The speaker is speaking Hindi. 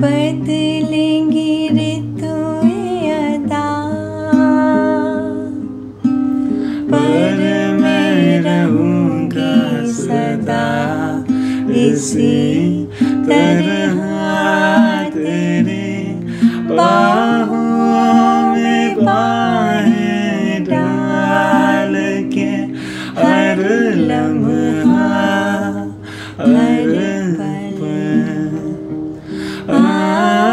बदलेंगी ऋतुएँ अदा। पर मैं रहूँगी सदा इसी तरह तेरे बाहों में बाहें डाल के हर लम्हा Ah.